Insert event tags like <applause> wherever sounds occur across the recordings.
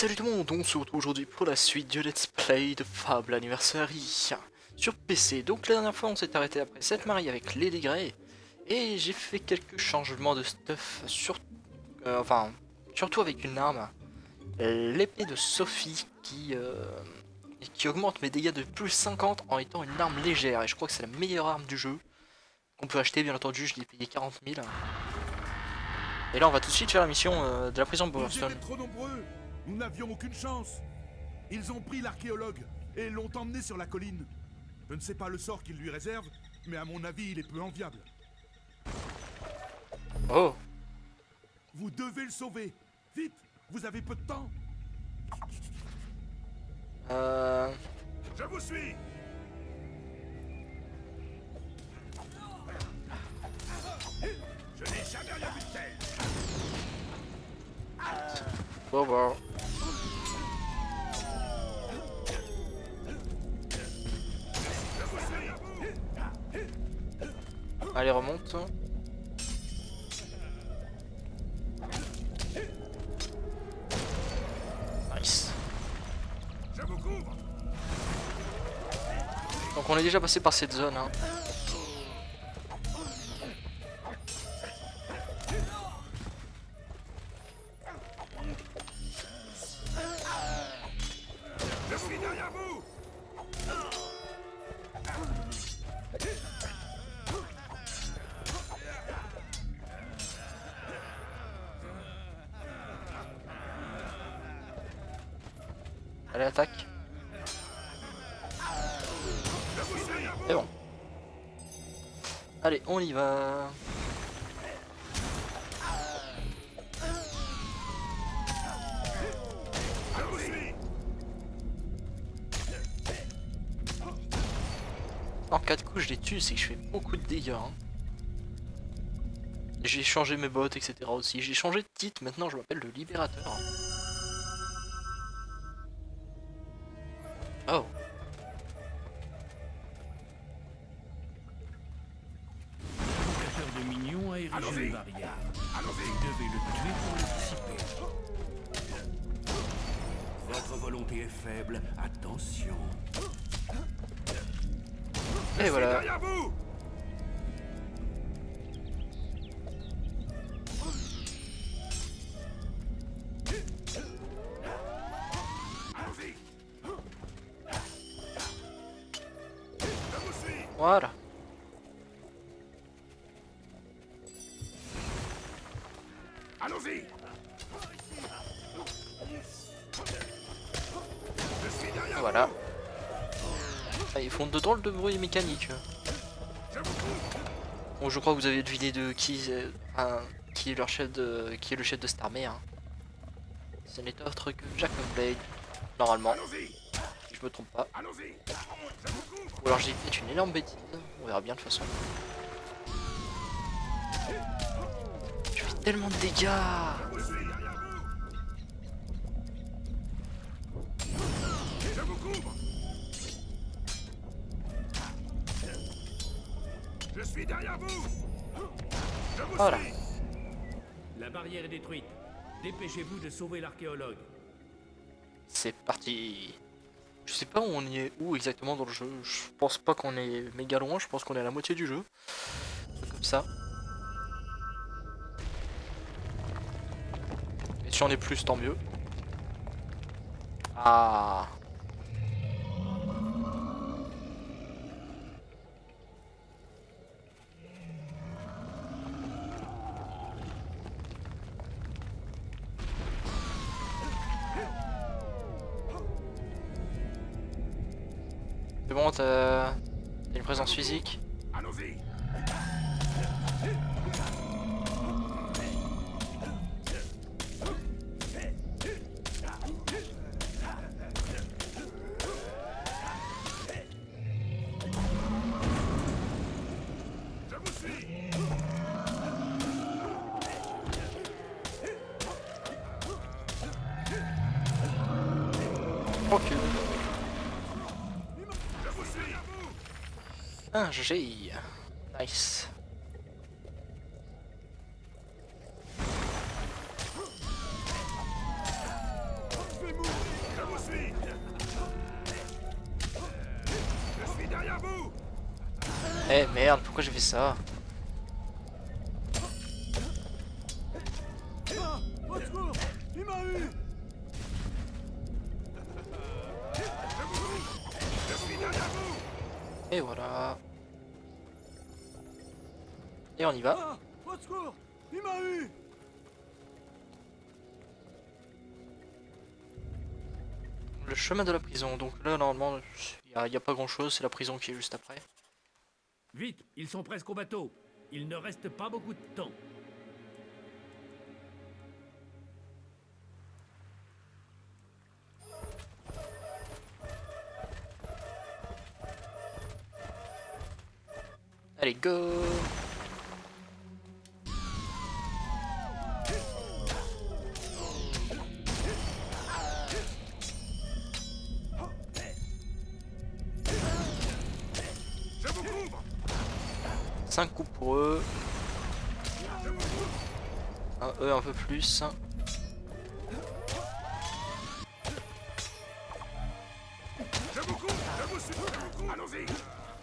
Salut tout le monde, on se retrouve aujourd'hui pour la suite du Let's Play de Fable Anniversary sur PC. Donc la dernière fois on s'est arrêté après cette mariée avec Lady Grey et j'ai fait quelques changements de stuff, sur, euh, enfin surtout avec une arme, l'épée de Sophie qui, euh, qui augmente mes dégâts de plus 50 en étant une arme légère et je crois que c'est la meilleure arme du jeu qu'on peut acheter bien entendu, je l'ai payé 40 000. Et là on va tout de suite faire la mission euh, de la prison de Boston. Nous n'avions aucune chance. Ils ont pris l'archéologue et l'ont emmené sur la colline. Je ne sais pas le sort qu'il lui réserve, mais à mon avis, il est peu enviable. Oh. Vous devez le sauver. Vite Vous avez peu de temps. Euh... Je vous suis. Je n'ai jamais rien vu de tel. Bon bon. Allez remonte. Nice. Donc on est déjà passé par cette zone. Hein. On y va. En 4 coups, je les tue, c'est que je fais beaucoup de dégâts. hein. J'ai changé mes bottes, etc. aussi. J'ai changé de titre, maintenant je m'appelle le Libérateur. Oh. Faible, attention. Et voilà. Derrière vous font de drôles de bruit mécanique. Bon, je crois que vous avez deviné de qui, euh, qui est leur chef de, qui est le chef de cette armée. Hein. Ce n'est autre que Jacob Blade, normalement, si je me trompe pas. Ou alors j'ai peut-être une énorme bêtise, on verra bien de toute façon. Je fais tellement de dégâts vous couvre Je suis derrière vous Je vous Voilà. suis La barrière est détruite. Dépêchez-vous de sauver l'archéologue. C'est parti Je sais pas où on y est où exactement dans le jeu, je pense pas qu'on est méga loin, je pense qu'on est à la moitié du jeu. Un truc Comme ça. Et si on est plus, tant mieux. Ah T'as une présence physique Un G. Nice. Eh hey, merde, pourquoi j'ai fait ça? De la prison. Donc là, normalement, il n'y a, pas grand chose. C'est la prison qui est juste après. Vite, ils sont presque au bateau. Il ne reste pas beaucoup de temps. Allez, go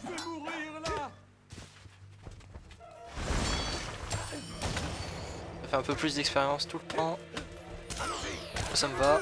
Je vais mourir là. Ça fait un peu plus d'expérience tout le temps. Ça me va.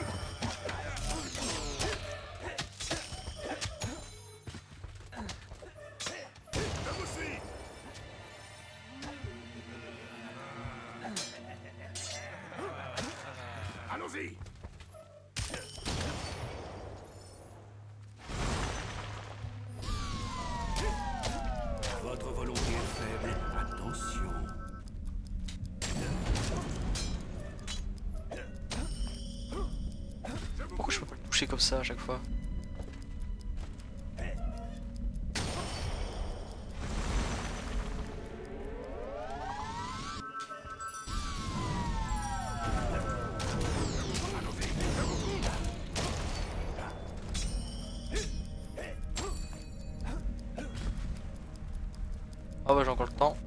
J'ai encore le temps.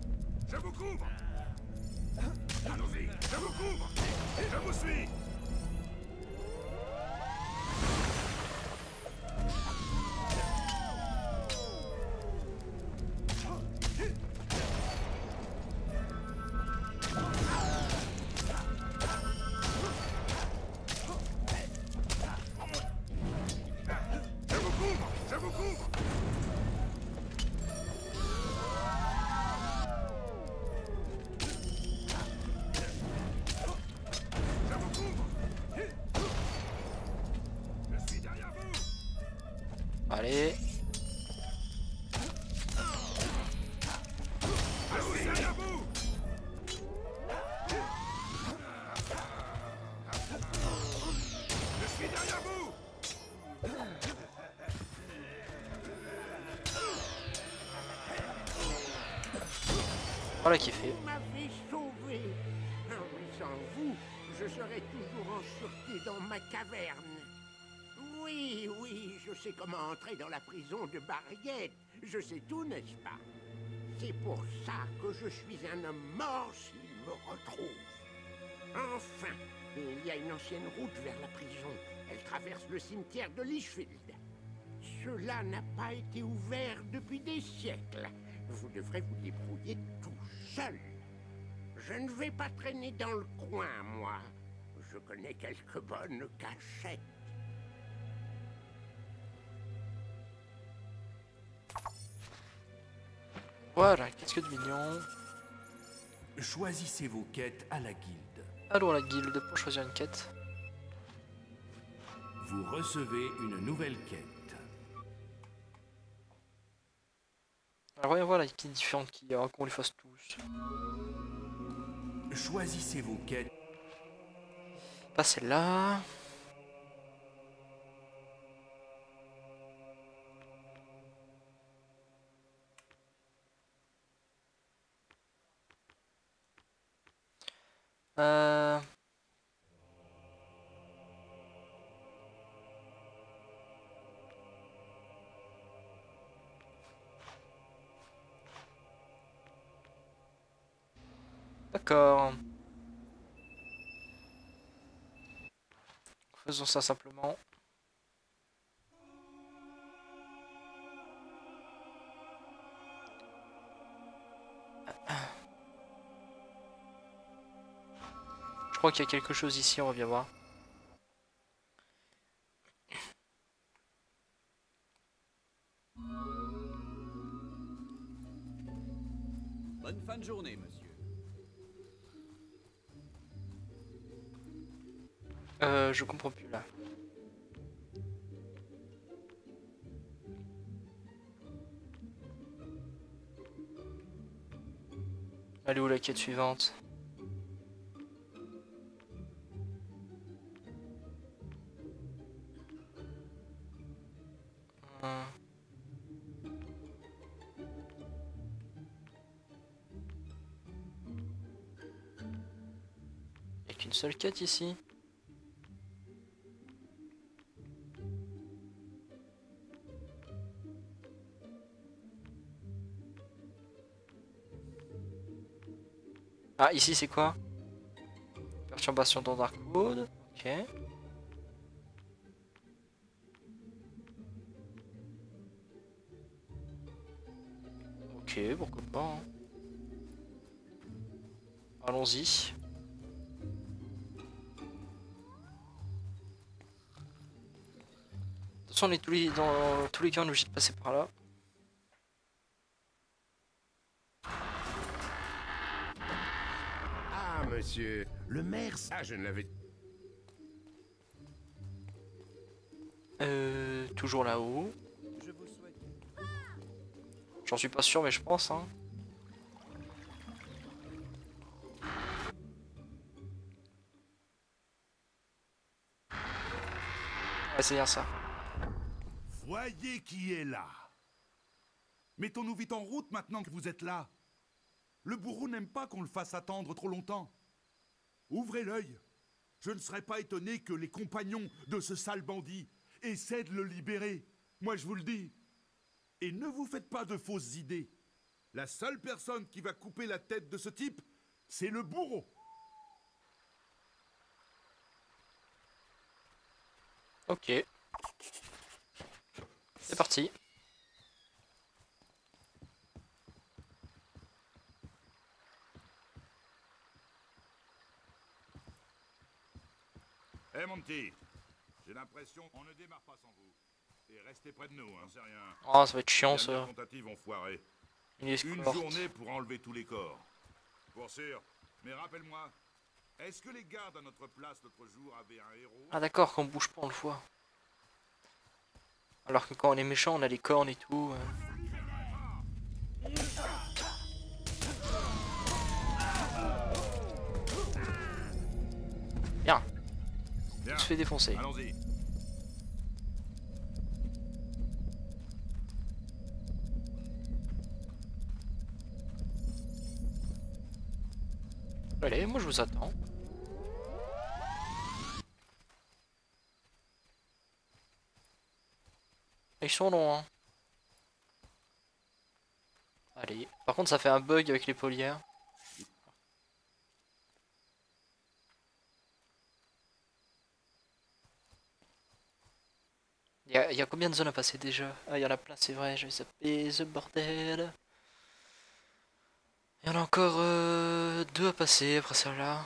Vous Voilà qui fait. Sans vous, je serais toujours en sûreté dans ma caverne. Oui, oui, je sais comment entrer dans la prison de Barriette. Je sais tout, n'est-ce pas? C'est pour ça que je suis un homme mort s'il me retrouve. Enfin, il y a une ancienne route vers la prison. Elle traverse le cimetière de Lichfield. Cela n'a pas été ouvert depuis des siècles. Vous devrez vous débrouiller tout seul. Je ne vais pas traîner dans le coin, moi. Je connais quelques bonnes cachettes. Voilà, qu'est-ce que de mignon. Choisissez vos quêtes à la guilde. Allons à la guilde pour choisir une quête. Vous recevez une nouvelle quête. Alors voyons voir la quête différente qu'il y a, qu'on les fasse tous. Choisissez vos quêtes. Pas celle-là. Euh... D'accord. Faisons ça simplement. Crois qu'il y a quelque chose ici, on va bien voir. Bonne fin de journée, monsieur. Euh, je comprends plus là. Allez où la quête suivante? Hum. Y a qu'une seule quête ici Ah, ici c'est quoi? Perturbation dans Darkwood. Ok. Ok, pourquoi pas. hein. Allons-y. De toute façon, on est tous les, dans tous les cas, on est obligé de passer par là. Ah, monsieur, le maire... Ah, je ne l'avais... Euh, toujours là-haut. J'en suis pas sûr, mais je pense. Hein. Ça. Voyez qui est là. Mettons-nous vite en route maintenant que vous êtes là. Le bourreau n'aime pas qu'on le fasse attendre trop longtemps. Ouvrez l'œil. Je ne serais pas étonné que les compagnons de ce sale bandit essaient de le libérer. Moi, je vous le dis. Et ne vous faites pas de fausses idées. La seule personne qui va couper la tête de ce type, c'est le bourreau. Ok. C'est parti. Eh mon petit, j'ai l'impression qu'on ne démarre pas sans vous. Et restez près de nous, hein, c'est rien. Oh, ça va être chiant ça. tentatives ont foiré. Une journée pour enlever tous les corps. Pour sûr. Mais rappelle-moi, est-ce que les gardes à notre place l'autre jour avaient un héros? Ah d'accord, quand on bouge pas, on le voit. Alors que quand on est méchant, on a les cornes et tout. euh. Bien, Bien, on se fait défoncer. allons-y. Allez, moi je vous attends. Ils sont longs, hein. Allez. Par contre, ça fait un bug avec les polières. Il y, y a combien de zones à passer déjà? Ah, il y en a plein, c'est vrai, j'avais zappé, ce bordel. Il y en a encore euh, deux à passer après celle-là.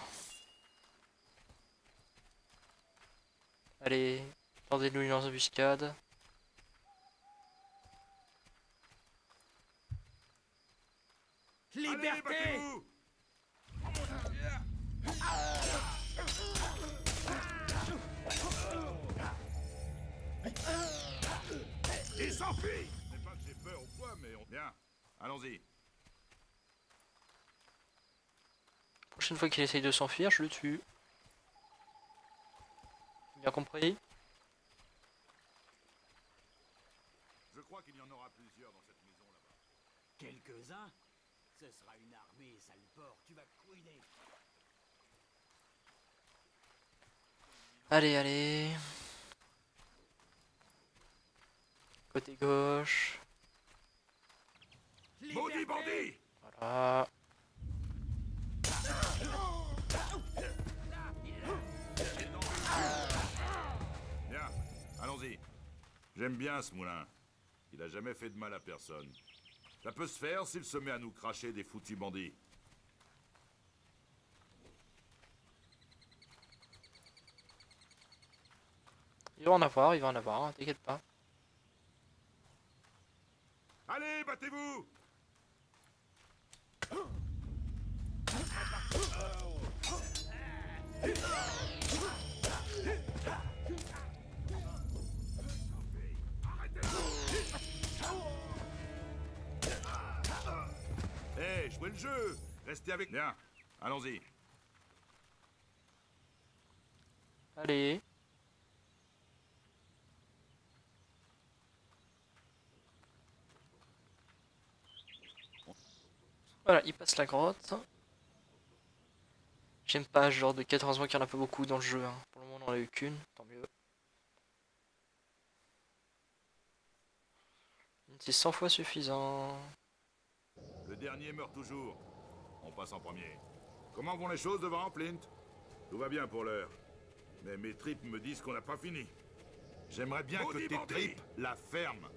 Allez, tendez-nous une embuscade. Liberté battez-vous Il s'enfuit C'est pas que j'ai peur ou quoi, mais on... Bien, allons-y. Prochaine fois qu'il essaye de s'enfuir, je le tue. Bien compris Je crois qu'il y en aura plusieurs dans cette maison là-bas. Quelques-uns Ce sera une armée, sale porc. Tu vas couiner. Allez, allez. Côté gauche. Maudit bandit Voilà. Bien, allons-y. J'aime bien ce moulin. Il a jamais fait de mal à personne. Ça peut se faire s'il se met à nous cracher des foutus bandits. Il va en avoir, il va en avoir, hein, t'inquiète pas. Allez, battez-vous Hé, jouez le jeu Restez avec... Bien, allons-y. Allez. Voilà, il passe la grotte. J'aime pas ce genre de quête, heureusement qu'il y en a pas beaucoup dans le jeu. hein. Pour le moment, on en a eu qu'une, tant mieux. C'est 100 fois suffisant. Le dernier meurt toujours. On passe en premier. Comment vont les choses devant, Plint Tout va bien pour l'heure. Mais mes tripes me disent qu'on n'a pas fini. J'aimerais bien que tes tripes la ferment.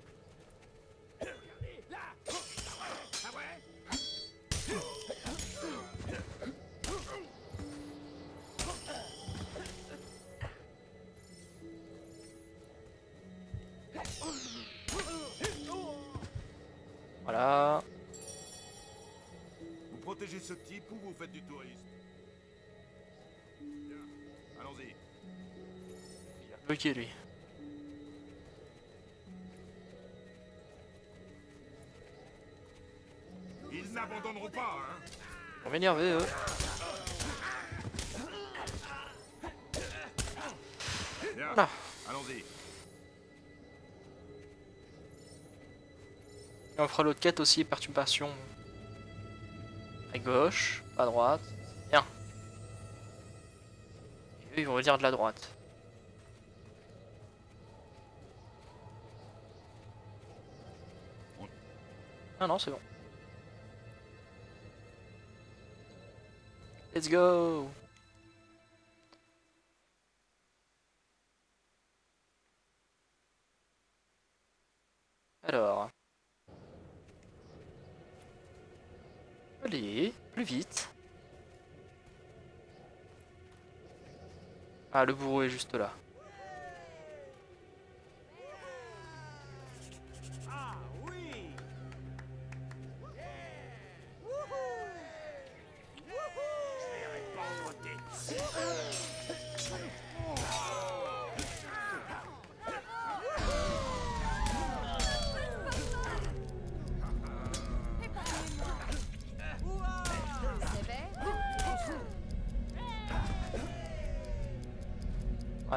Bloqué lui. Ils n'abandonneront pas, hein On va m'énerver eux. Voilà. allons-y. Et on fera l'autre quête aussi, perturbation. À gauche, à droite. Bien. Et eux, ils vont venir de la droite. Ah non, c'est bon. Let's go Alors... Allez, plus vite. Ah, le bourreau est juste là.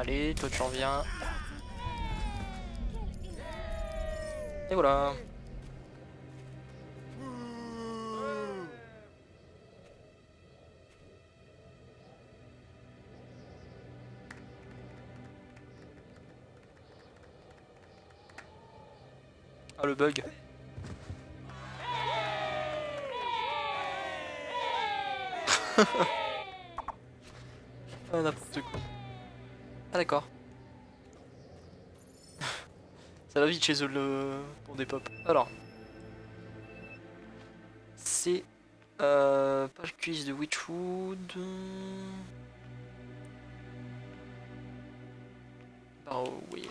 Allez, toi tu reviens. Et voilà. Ah le bug. <laughs> ah n'importe quoi. Ah d'accord. Ça va vite chez eux le... pour des pop. Alors. C'est... Euh, page cuisse de Witchwood. Barrow, oui.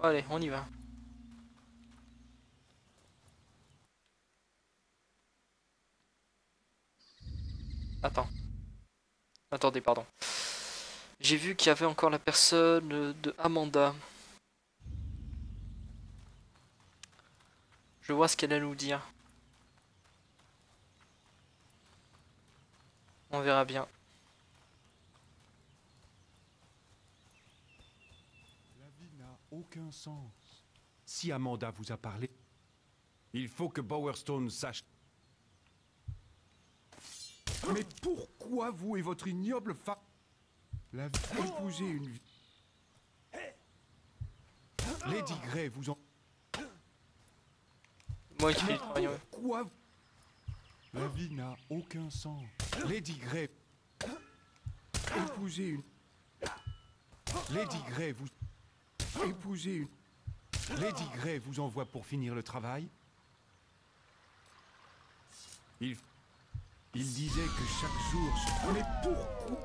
Allez, on y va. Attends. Attendez, pardon. J'ai vu qu'il y avait encore la personne de Amanda. Je vois ce qu'elle a nous dire. On verra bien. La vie n'a aucun sens. Si Amanda vous a parlé, il faut que Bowerstone sache. Mais pourquoi vous et votre ignoble femme La vie épouser une vie. Lady Grey vous en. Moi qui fais. Pourquoi La vie n'a aucun sens. Lady Grey. Épouser une. Lady Grey vous. Épouser une. Lady Grey vous envoie pour finir le travail Il, il disait que chaque jour se... Mais pourquoi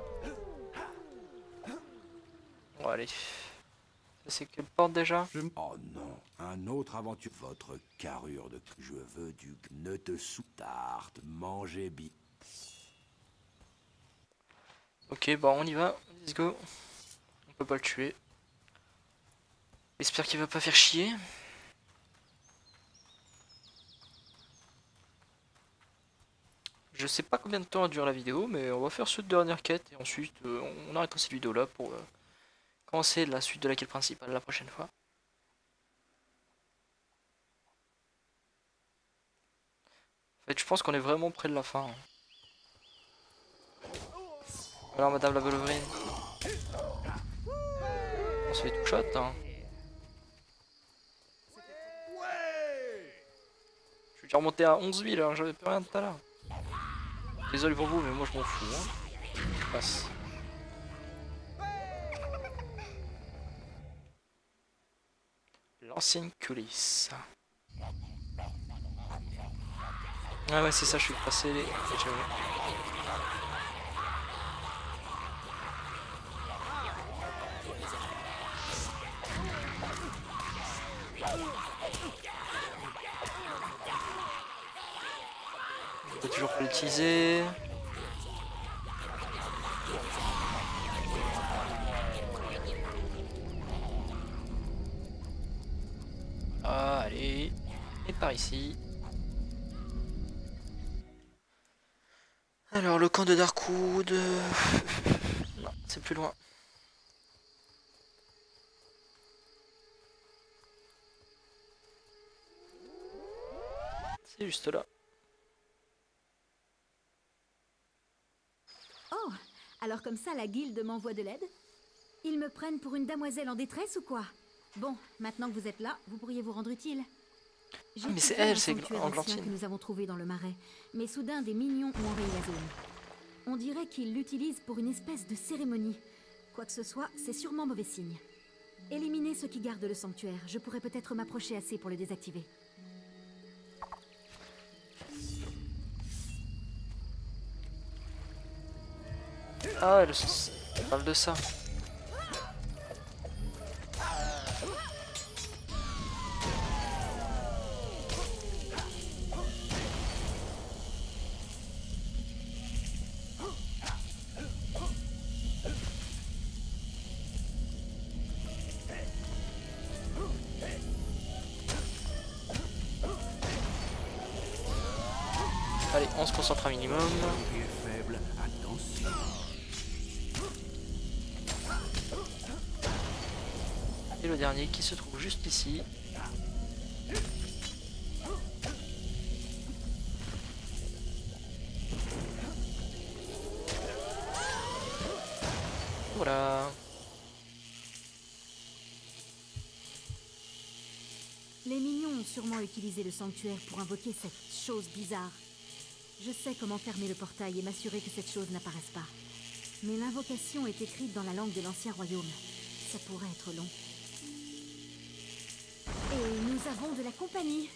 Bon, allez. C'est quelle porte déjà? Oh non, un autre aventure. Votre carrure de... Je veux du... Ne te sous-tarte, mangez bien. Ok, bon, on y va. Let's go. On peut pas le tuer. J'espère qu'il va pas faire chier. Je sais pas combien de temps dure la vidéo, mais on va faire cette dernière quête et ensuite euh, on arrêtera cette vidéo là pour euh, commencer la suite de la quête principale la prochaine fois. En fait, je pense qu'on est vraiment près de la fin. hein. Alors, madame la Bolovrine. On se fait tout shot, hein. Je suis déjà remonté à 11 000, hein, j'avais plus rien tout à l'heure. Désolé pour vous, mais moi je m'en fous. Hein. Je passe. L'ancienne coulisse. Ah ouais, c'est ça, je suis passé. Toujours pas l'utiliser. Ah, allez. Et par ici. Alors, le camp de Darkwood. euh, <laughs> Non, c'est plus loin. C'est juste là. Oh, alors comme ça, la guilde m'envoie de l'aide Ils me prennent pour une damoiselle en détresse ou quoi? Bon, maintenant que vous êtes là, vous pourriez vous rendre utile. J'ai Ah, mais c'est elle, c'est ancien que nous avons trouvé dans le marais. Mais soudain, des mignons ont envahi la zone. On dirait qu'ils l'utilisent pour une espèce de cérémonie. Quoi que ce soit, c'est sûrement mauvais signe. Éliminez ceux qui gardent le sanctuaire. Je pourrais peut-être m'approcher assez pour le désactiver. Ah, elle, elle parle de ça. Juste ici. Voilà. Les mignons ont sûrement utilisé le sanctuaire pour invoquer cette chose bizarre. Je sais comment fermer le portail et m'assurer que cette chose n'apparaisse pas. Mais l'invocation est écrite dans la langue de l'ancien royaume. Ça pourrait être long. Et nous avons de la compagnie.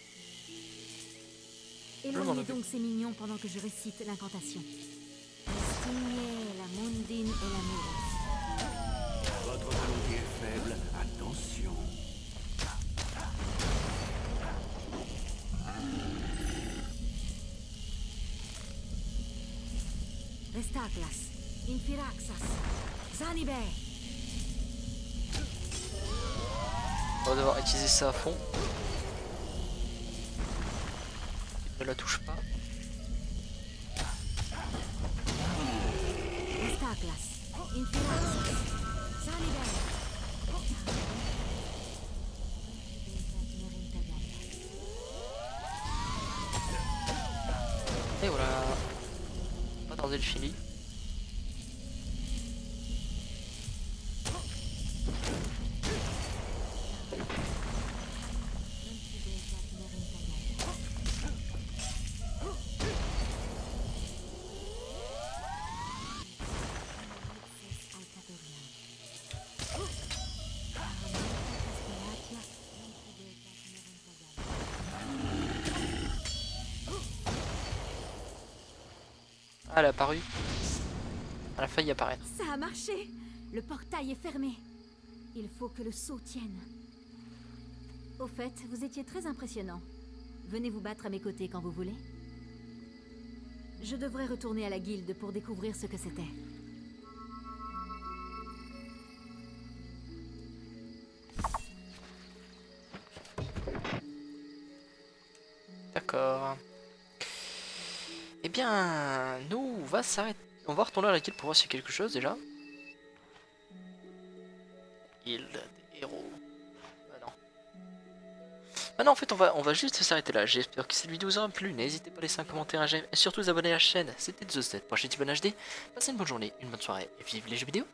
Éloignez donc ces mignons pendant que je récite l'incantation. La mundine et la. Votre volonté est faible, attention. Restaklas, Infiraxas, Zanibe. On va devoir utiliser ça à fond. Ne la touche pas. Et voilà. Pas tarder le fili. Elle est apparue. Elle a failli apparaître. Ça a marché Le portail est fermé. Il faut que le saut tienne. Au fait, vous étiez très impressionnant. Venez vous battre à mes côtés quand vous voulez. Je devrais retourner à la guilde pour découvrir ce que c'était. On va retourner à la guilde pour voir a quelque chose déjà. Guilde des héros. Ah non. Ah non, en fait, on va, on va juste s'arrêter là. J'espère que cette vidéo vous aura plu. N'hésitez pas à laisser un commentaire, un j'aime et surtout vous abonner à la chaîne. C'était TheZet pour HD. Passez une bonne journée, une bonne soirée et vive les jeux vidéo.